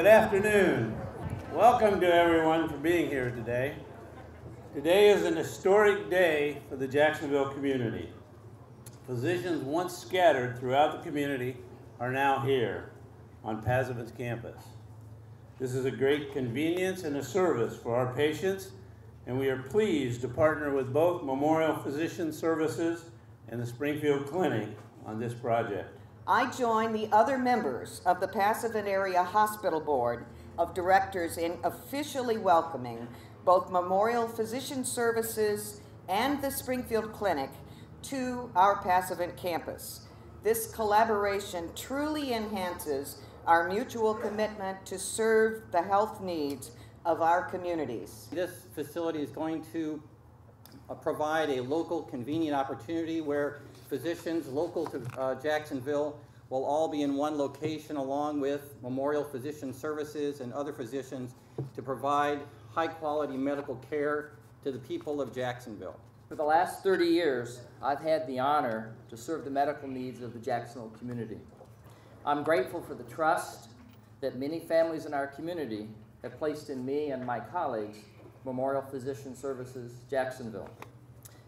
Good afternoon. Welcome to everyone for being here today. Today is an historic day for the Jacksonville community. Physicians once scattered throughout the community are now here on Passavant's campus. This is a great convenience and a service for our patients, and we are pleased to partner with both Memorial Physician Services and the Springfield Clinic on this project. I join the other members of the Passavant Area Hospital Board of Directors in officially welcoming both Memorial Physician Services and the Springfield Clinic to our Passavant campus. This collaboration truly enhances our mutual commitment to serve the health needs of our communities. This facility is going to uh, provide a local convenient opportunity where physicians local to uh, Jacksonville will all be in one location along with Memorial Physician Services and other physicians to provide high quality medical care to the people of Jacksonville. For the last 30 years, I've had the honor to serve the medical needs of the Jacksonville community. I'm grateful for the trust that many families in our community have placed in me and my colleagues, Memorial Physician Services, Jacksonville.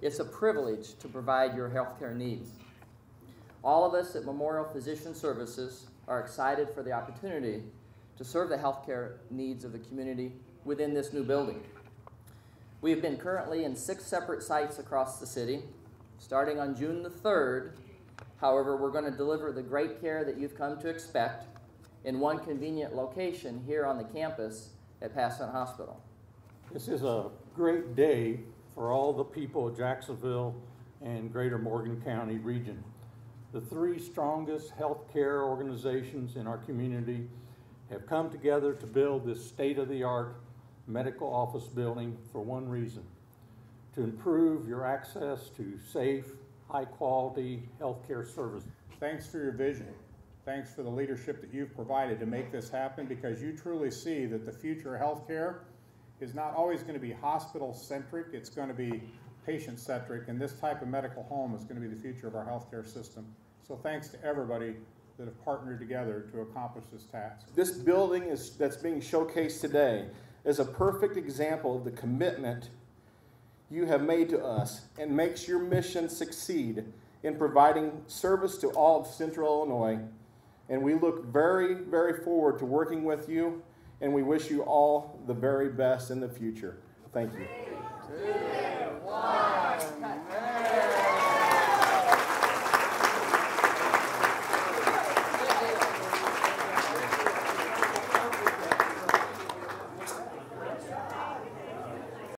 It's a privilege to provide your healthcare needs. All of us at Memorial Physician Services are excited for the opportunity to serve the healthcare needs of the community within this new building. We have been currently in six separate sites across the city. Starting on June the 3rd, however, we're going to deliver the great care that you've come to expect in one convenient location here on the campus at Passavant Hospital. This is a great day for all the people of Jacksonville and greater Morgan County region. The three strongest healthcare organizations in our community have come together to build this state-of-the-art medical office building for one reason, to improve your access to safe, high-quality healthcare services. Thanks for your vision. Thanks for the leadership that you've provided to make this happen because you truly see that the future of healthcare is not always going to be hospital centric, it's going to be patient centric, and this type of medical home is going to be the future of our healthcare system. So thanks to everybody that have partnered together to accomplish this task. This building is, that's being showcased today is a perfect example of the commitment you have made to us and makes your mission succeed in providing service to all of Central Illinois. And we look very, very forward to working with you, and we wish you all the very best in the future. Thank you.